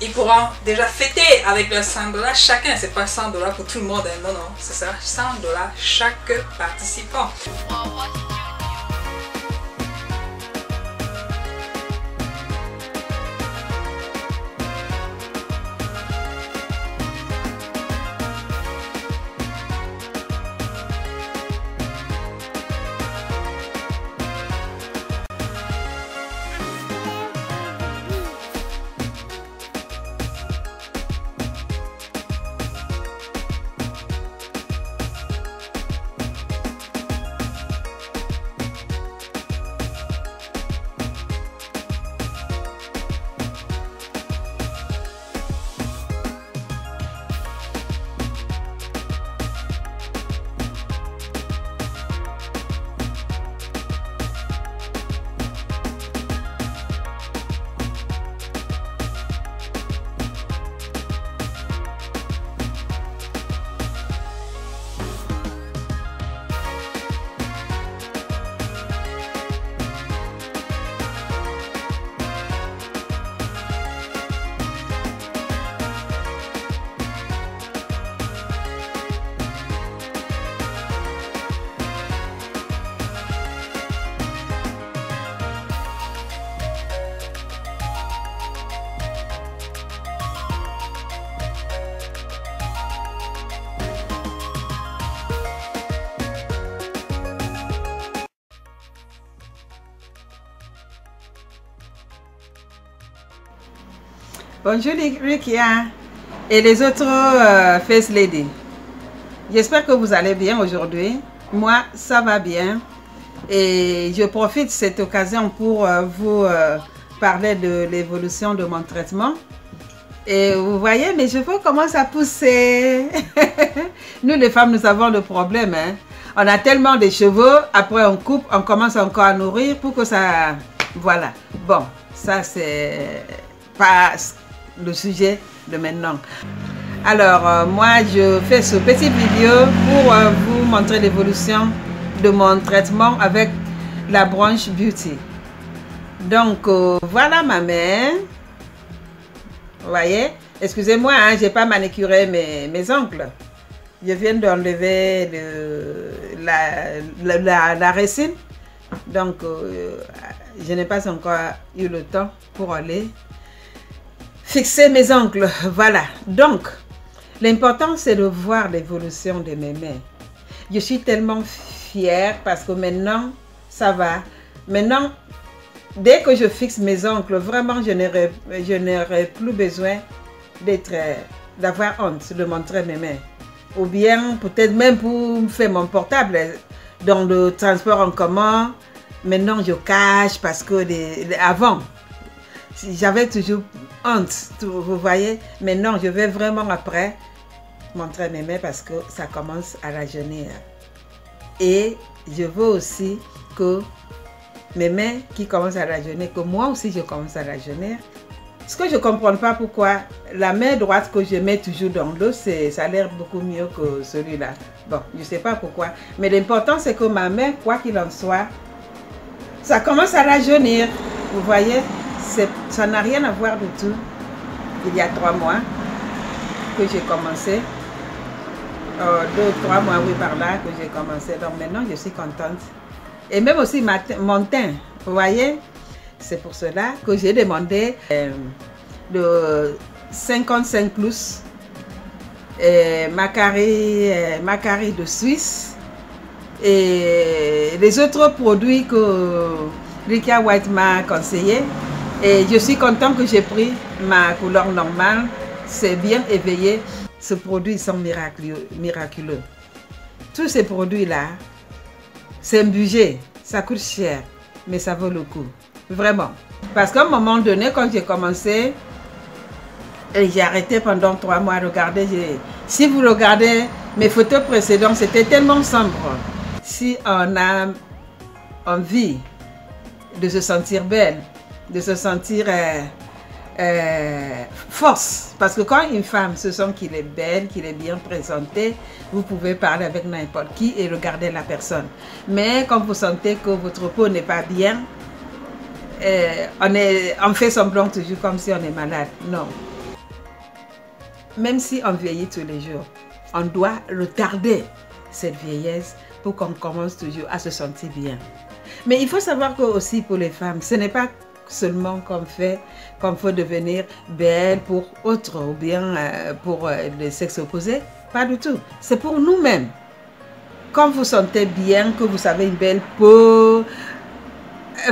ils pourront déjà fêter avec leurs 100 dollars chacun. C'est pas 100 dollars pour tout le monde, hein. non, non, ce sera 100 dollars chaque participant. Bonjour Rikia et les autres euh, Face Lady. J'espère que vous allez bien aujourd'hui. Moi, ça va bien. Et je profite de cette occasion pour euh, vous euh, parler de l'évolution de mon traitement. Et vous voyez, mes cheveux commencent à pousser. nous, les femmes, nous avons le problème. Hein. On a tellement de cheveux, après on coupe, on commence encore à nourrir pour que ça... Voilà. Bon, ça c'est pas le sujet de maintenant. Alors, euh, moi, je fais ce petit vidéo pour euh, vous montrer l'évolution de mon traitement avec la branche Beauty. Donc, euh, voilà ma main. Vous voyez? Excusez-moi, hein, j'ai pas manicuré mes, ongles. Je viens d'enlever la, la, la, racine. Donc, je n'ai pas encore eu le temps pour aller fixer mes ongles. Voilà. Donc, l'important, c'est de voir l'évolution de mes mains. Je suis tellement fière parce que maintenant, ça va. Maintenant, dès que je fixe mes ongles, vraiment, je n'aurai plus besoin d'être, d'avoir honte de montrer mes mains. Ou bien, peut-être même pour faire mon portable dans le transport en commun. Maintenant, je cache parce que avant, j'avais toujours honte, vous voyez. Maintenant, je vais vraiment après montrer mes mains parce que ça commence à rajeunir. Et je veux aussi que mes mains qui commencent à rajeunir, que moi aussi je commence à rajeunir. Ce que je ne comprends pas pourquoi la main droite que je mets toujours dans l'eau, ça a l'air beaucoup mieux que celui-là. Bon, je ne sais pas pourquoi. Mais l'important c'est que ma main, quoi qu'il en soit, ça commence à rajeunir. Vous voyez? Ça n'a rien à voir du tout. Il y a trois mois que j'ai commencé. Euh, deux, trois mois, oui, par là, que j'ai commencé. Donc maintenant, je suis contente. Et même aussi mon teint, vous voyez, c'est pour cela que j'ai demandé euh, le 55 plus et Macari, euh, Macari de Suisse et les autres produits que Rika White m'a conseillé. Et je suis content que j'ai pris ma couleur normale. C'est bien éveillé. Ces produits sont miraculeux. miraculeux. Tous ces produits-là, c'est un budget. Ça coûte cher, mais ça vaut le coup. Vraiment. Parce qu'à un moment donné, quand j'ai commencé, j'ai arrêté pendant trois mois de regarder. Si vous regardez mes photos précédentes, c'était tellement sombre. Si on a envie de se sentir belle, de se sentir euh, euh, force. Parce que quand une femme se sent qu'il est belle, qu'il est bien présentée, vous pouvez parler avec n'importe qui et regarder la personne. Mais quand vous sentez que votre peau n'est pas bien, euh, on, est, on fait semblant toujours comme si on est malade. Non. même si on vieillit tous les jours, on doit retarder cette vieillesse pour qu'on commence toujours à se sentir bien. Mais il faut savoir que aussi pour les femmes, ce n'est pas seulement qu'on fait, qu'on faut devenir belle pour autre ou bien euh, pour euh, le sexe opposé. Pas du tout. C'est pour nous-mêmes. Quand vous sentez bien, que vous avez une belle peau,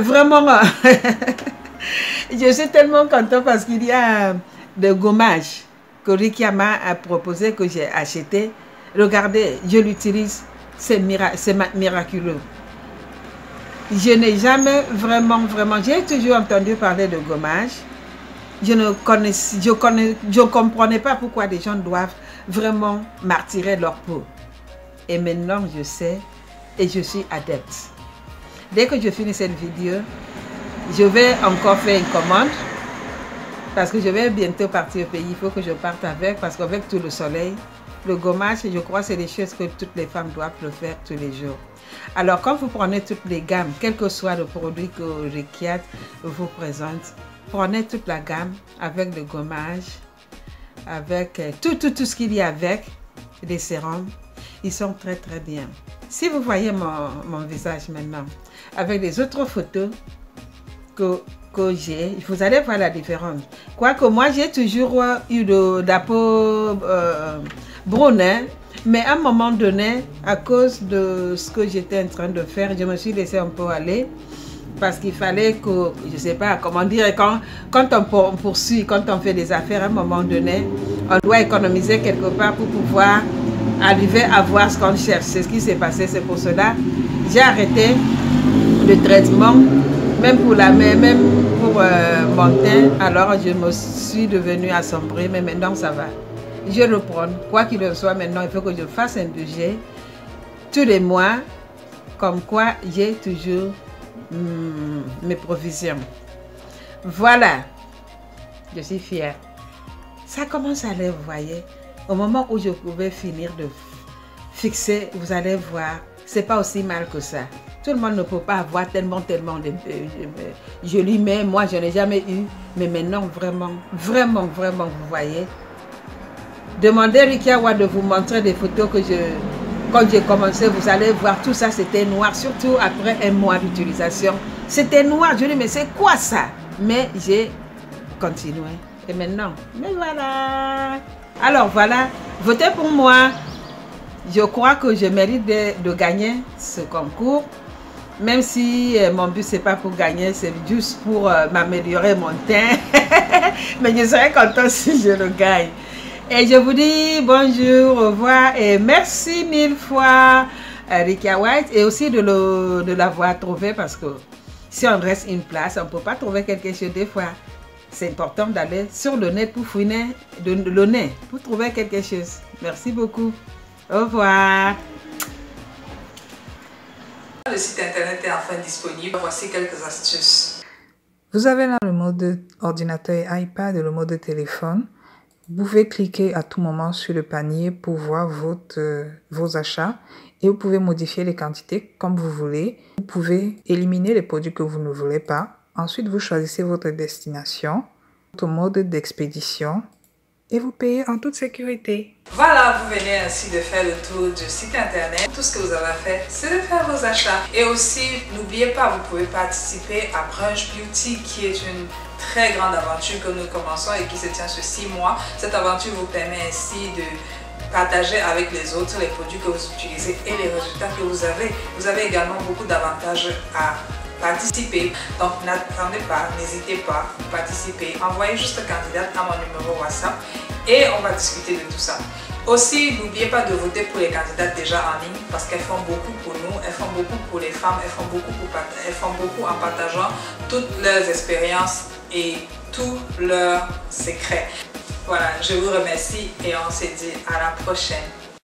vraiment, je suis tellement content parce qu'il y a des gommages que Rikiama a proposé, que j'ai acheté. Regardez, je l'utilise, c'est miraculeux. Je n'ai jamais vraiment, vraiment, j'ai toujours entendu parler de gommage. Je ne connais, je connais, je comprenais pas pourquoi des gens doivent vraiment martyrer leur peau. Et maintenant, je sais et je suis adepte. Dès que je finis cette vidéo, je vais encore faire une commande parce que je vais bientôt partir au pays. Il faut que je parte avec parce qu'avec tout le soleil, le gommage, je crois, c'est des choses que toutes les femmes doivent le faire tous les jours. Alors, quand vous prenez toutes les gammes, quel que soit le produit que Rikiat vous présente, prenez toute la gamme avec le gommage, avec euh, tout, tout, tout ce qu'il y a avec, les sérums. Ils sont très, très bien. Si vous voyez mon, mon visage maintenant, avec les autres photos que, que j'ai, vous allez voir la différence. Quoique moi, j'ai toujours eu de la peau euh, brune, hein. mais à un moment donné, à cause de ce que j'étais en train de faire, je me suis laissé un peu aller parce qu'il fallait que, je ne sais pas comment dire, quand, quand on poursuit, quand on fait des affaires, à un moment donné, on doit économiser quelque part pour pouvoir arriver à voir ce qu'on cherche. C'est ce qui s'est passé, c'est pour cela j'ai arrêté le traitement, même pour la main, même pour euh, mon teint. Alors je me suis devenue assombrie, mais maintenant ça va. Je reprends. Quoi qu'il en soit, maintenant il faut que je fasse un budget tous les mois, comme quoi j'ai toujours hmm, mes provisions. Voilà, je suis fière. Ça commence à aller, vous voyez. Au moment où je pouvais finir de fixer, vous allez voir, c'est pas aussi mal que ça. Tout le monde ne peut pas avoir tellement, tellement de... Je lui mets, moi je n'ai jamais eu, mais maintenant vraiment, vraiment, vraiment, vous voyez. Demandez Rikiawa de vous montrer des photos que je... Quand j'ai commencé, vous allez voir, tout ça c'était noir, surtout après un mois d'utilisation. C'était noir, je lui dis, mais c'est quoi ça? Mais j'ai continué. Et maintenant, mais voilà. Alors voilà, votez pour moi. Je crois que je mérite de, gagner ce concours. Même si euh, mon but, c'est pas pour gagner, c'est juste pour euh, m'améliorer mon teint. Mais je serais content si je le gagne. Et je vous dis bonjour, au revoir et merci mille fois, Rika White, et aussi de, de l'avoir trouvé parce que si on reste une place, on ne peut pas trouver quelque chose des fois c'est important d'aller sur le net pour fouiner le net, pour trouver quelque chose. Merci beaucoup. Au revoir. Le site internet est enfin disponible. Voici quelques astuces. Vous avez là le mode ordinateur et iPad et le mode téléphone. Vous pouvez cliquer à tout moment sur le panier pour voir votre, euh, vos achats et vous pouvez modifier les quantités comme vous voulez. Vous pouvez éliminer les produits que vous ne voulez pas Ensuite, vous choisissez votre destination, votre mode d'expédition et vous payez en toute sécurité. Voilà, vous venez ainsi de faire le tour du site internet. Tout ce que vous avez à faire, c'est de faire vos achats. Et aussi, n'oubliez pas, vous pouvez participer à Brunch Beauty qui est une très grande aventure que nous commençons et qui se tient sur six mois. Cette aventure vous permet ainsi de partager avec les autres les produits que vous utilisez et les résultats que vous avez. Vous avez également beaucoup d'avantages à participer. Donc n'attendez pas, n'hésitez pas, à participer. Envoyez juste candidate à mon numéro WhatsApp et on va discuter de tout ça. Aussi, n'oubliez pas de voter pour les candidates déjà en ligne parce qu'elles font beaucoup pour nous, elles font beaucoup pour les femmes, elles font beaucoup, pour, elles font beaucoup en partageant toutes leurs expériences et tous leurs secrets. Voilà, je vous remercie et on se dit à la prochaine.